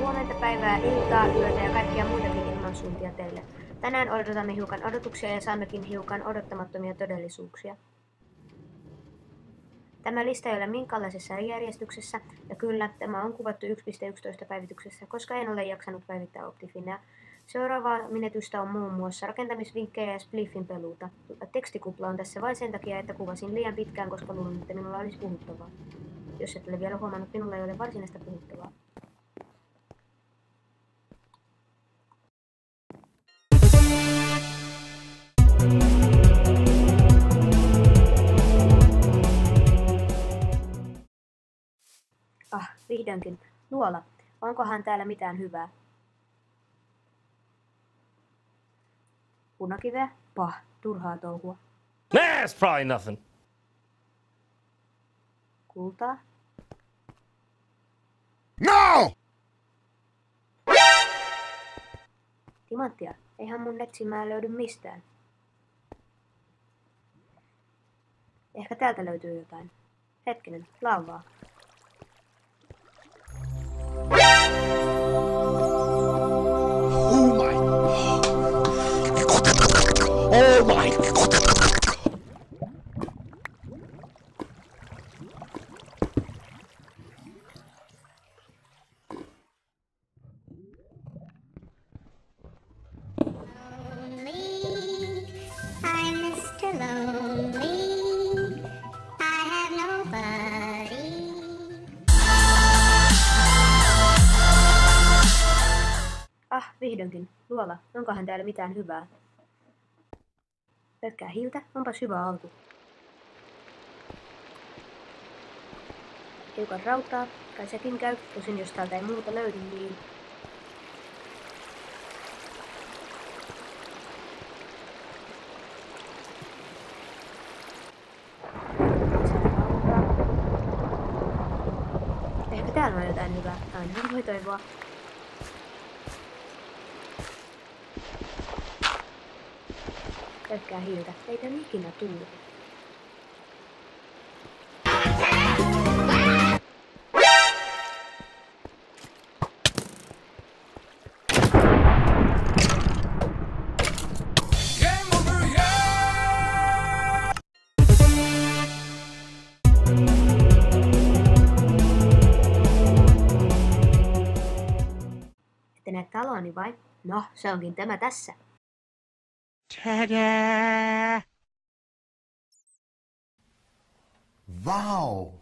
huomenta päivää, iltaa, yötä ja kaikkia muitakin ilmansuuntia teille. Tänään odotamme hiukan odotuksia ja saammekin hiukan odottamattomia todellisuuksia. Tämä lista ei ole minkäänlaisessa järjestyksessä, ja kyllä, tämä on kuvattu 1.11 päivityksessä, koska en ole jaksanut päivittää Optifinea. Seuraavaa menetystä on muun muassa rakentamisvinkkejä ja Spliffin peluuta. Tekstikupla on tässä vain sen takia, että kuvasin liian pitkään, koska luulin, että minulla olisi puhuttavaa. Jos et ole vielä huomannut, minulla ei ole varsinaista puhuttavaa. Vihdoinkin. Luola, onkohan täällä mitään hyvää? Punakiveä? Pah, turhaa touhua. It's probably nothing. Kultaa? No! Timanttia? Eihän mun etsimää löydy mistään. Ehkä täältä löytyy jotain. Hetkinen, laavaa. Oh my. Nobody. Ah, vihdoinkin. Luola, onkohan täällä mitään hyvää? Pelkkää hiiltä, onpas hyvä alku. Hiukan rautaa, kai sekin käy, tosin jos täältä ei muuta löydy, niin... Ehkä täällä on jotain hyvää, voi toivoa. Pelkkää hiiltä. Ei tän ikinä tullut. Ette taloani vai? No, se onkin tämä tässä. Ta-da! Wow.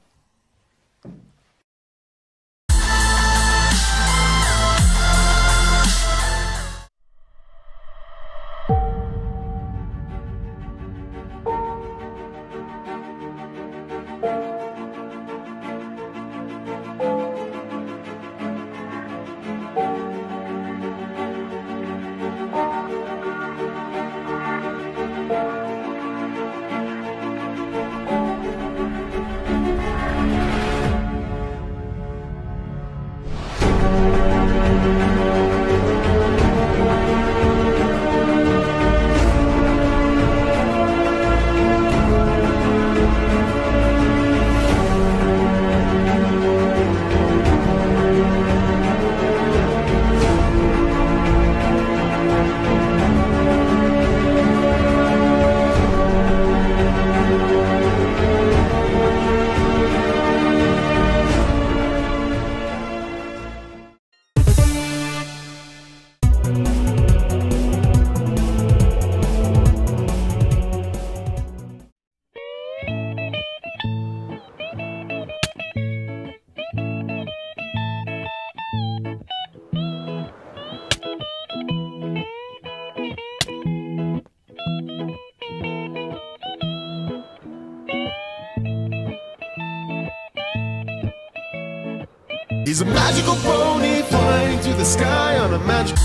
He's a magical pony flying through the sky on a magic.